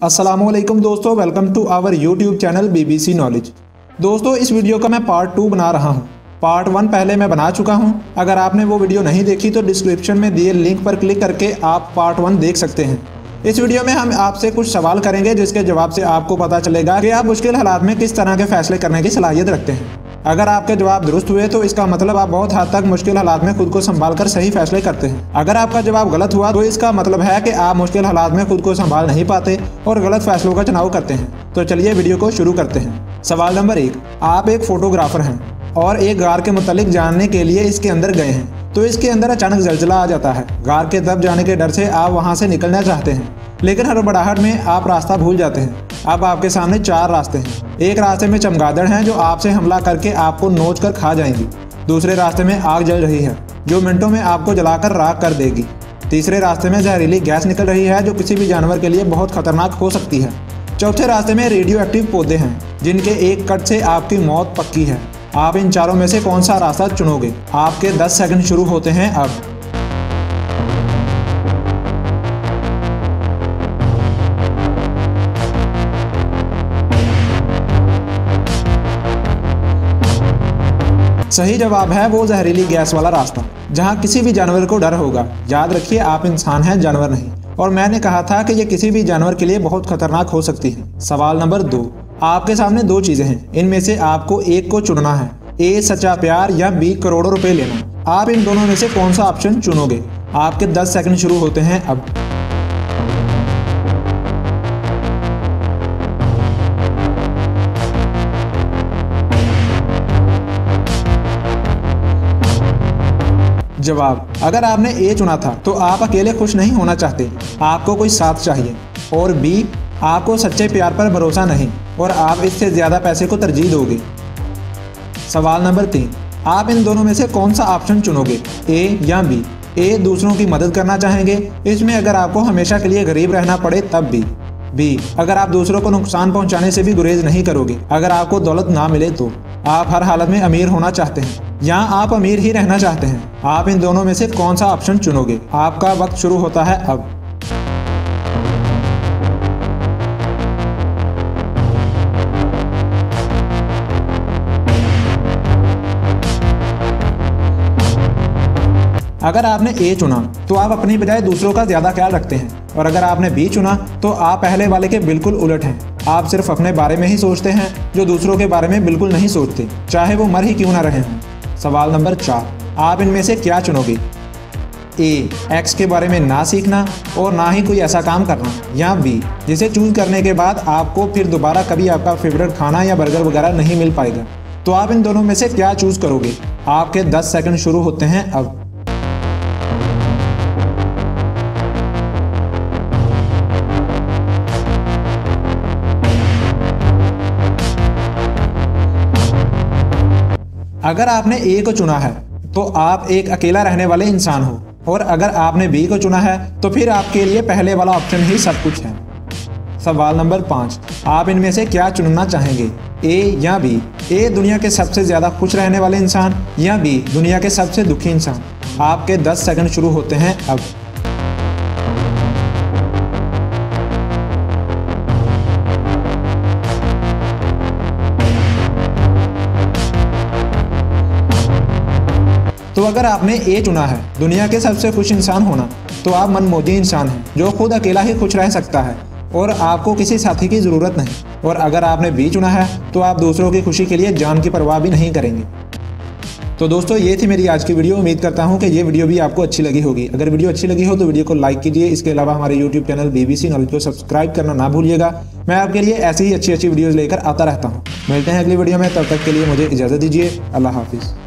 असलम दोस्तों welcome to our YouTube channel BBC knowledge दोस्तों, इस वीडियो का मैं पार्ट टू बना रहा हूँ। पार्ट वन पहले मैं बना चुका हूँ। अगर आपने वो वीडियो नहीं देखी तो डिस्क्रिप्शन में दिए लिंक पर क्लिक करके आप पार्ट वन देख सकते हैं। इस वीडियो में हम आपसे कुछ सवाल करेंगे, जिसके जवाब से आपको पता चलेगा कि आप मुश्किल हालात में किस तरह के फैसले करने की सलाहियत रखते हैं। अगर आपके जवाब दुरुस्त हुए तो इसका मतलब आप बहुत हद तक मुश्किल हालात में खुद को संभाल कर सही फैसले करते हैं। अगर आपका जवाब गलत हुआ तो इसका मतलब है कि आप मुश्किल हालात में खुद को संभाल नहीं पाते और गलत फैसलों का चुनाव करते हैं। तो चलिए वीडियो को शुरू करते हैं। सवाल नंबर एक, आप एक फोटोग्राफर हैं और एक गार के मुतालिक जानने के लिए इसके अंदर गए हैं। तो इसके अंदर अचानक जलजला आ जाता है। गार के दब जाने के डर से आप वहाँ से निकलना चाहते हैं, लेकिन हड़बड़ाहट में आप रास्ता भूल जाते हैं। अब आपके सामने चार रास्ते हैं। एक रास्ते में चमगादड़ हैं जो आपसे हमला करके आपको नोच कर खा जाएँगी। दूसरे रास्ते में आग जल रही है, जो मिनटों में आपको जलाकर राख कर देगी। तीसरे रास्ते में जहरीली गैस निकल रही है, जो किसी भी जानवर के लिए बहुत खतरनाक हो सकती है। चौथे रास्ते में रेडियो एक्टिव पौधे हैं, जिनके एक कट से आपकी मौत पक्की है। आप इन चारों में से कौन सा रास्ता चुनोगे? आपके 10 सेकंड शुरू होते हैं अब। सही जवाब है वो जहरीली गैस वाला रास्ता, जहाँ किसी भी जानवर को डर होगा। याद रखिए, आप इंसान हैं, जानवर नहीं। और मैंने कहा था कि ये किसी भी जानवर के लिए बहुत खतरनाक हो सकती है। सवाल नंबर दो, आपके सामने दो चीज़ें हैं। इनमें से आपको एक को चुनना है। ए, सच्चा प्यार, या बी, करोड़ों रुपए लेना। आप इन दोनों में से कौन सा ऑप्शन चुनोगे? आपके 10 सेकंड शुरू होते हैं अब। जवाब, अगर आपने ए चुना था तो आप अकेले खुश नहीं होना चाहते। आपको कोई साथ चाहिए। और बी, आपको सच्चे प्यार पर भरोसा नहीं, और आप इससे ज़्यादा पैसे को तरजीह दोगे। सवाल नंबर तीन, आप इन दोनों में से कौन सा ऑप्शन चुनोगे? ए या बी? ए दूसरों की मदद करना चाहेंगे। इसमें अगर आपको हमेशा के लिए गरीब रहना पड़े, तब भी बी, अगर आप दूसरों को नुकसान पहुँचाने से भी गुरेज नहीं करोगे, अगर आपको दौलत ना मिले तो। आप हर हालत में अमीर होना चाहते हैं। या आप अमीर ही रहना चाहते हैं। आप इन दोनों में से कौन सा ऑप्शन चुनोगे? आपका वक्त शुरू होता है अब। अगर आपने ए चुना तो आप अपनी बजाय दूसरों का ज़्यादा ख्याल रखते हैं। और अगर आपने बी चुना तो आप पहले वाले के बिल्कुल उलट हैं। आप सिर्फ़ अपने बारे में ही सोचते हैं, जो दूसरों के बारे में बिल्कुल नहीं सोचते, चाहे वो मर ही क्यों ना रहे हों। सवाल नंबर चार, आप इनमें से क्या चुनोगे? ए एक्स के बारे में ना सीखना और ना ही कोई ऐसा काम करना। या बी जिसे चूज़ करने के बाद आपको फिर दोबारा कभी आपका फेवरेट खाना या बर्गर वगैरह नहीं मिल पाएगा। तो आप इन दोनों में से क्या चूज़ करोगे? आपके 10 सेकंड शुरू होते हैं अब। अगर आपने ए को चुना है तो आप एक अकेला रहने वाले इंसान हो। और अगर आपने बी को चुना है तो फिर आपके लिए पहले वाला ऑप्शन ही सब कुछ है। सवाल नंबर पाँच, आप इनमें से क्या चुनना चाहेंगे? ए या बी? ए दुनिया के सबसे ज़्यादा खुश रहने वाले इंसान या बी दुनिया के सबसे दुखी इंसान? आपके 10 सेकंड शुरू होते हैं अब। तो अगर आपने ए चुना है, दुनिया के सबसे खुश इंसान होना तो आप मनमोजी इंसान हैं, जो खुद अकेला ही खुश रह सकता है, और आपको किसी साथी की ज़रूरत नहीं। और अगर आपने बी चुना है तो आप दूसरों की खुशी के लिए जान की परवाह भी नहीं करेंगे। तो दोस्तों, ये थी मेरी आज की वीडियो। उम्मीद करता हूँ कि ये वीडियो भी आपको अच्छी लगी होगी। अगर वीडियो अच्छी लगी हो तो वीडियो को लाइक कीजिए। इसके अलावा हमारे यूट्यूब चैनल बीबीसी नॉलेज को सब्सक्राइब करना ना भूलिएगा। मैं आपके लिए ऐसी ही अच्छी अच्छी वीडियोज़ लेकर आता रहता हूँ। मिलते हैं अगली वीडियो में। तब तक के लिए मुझे इजाज़त दीजिए। अल्लाह हाफिज़।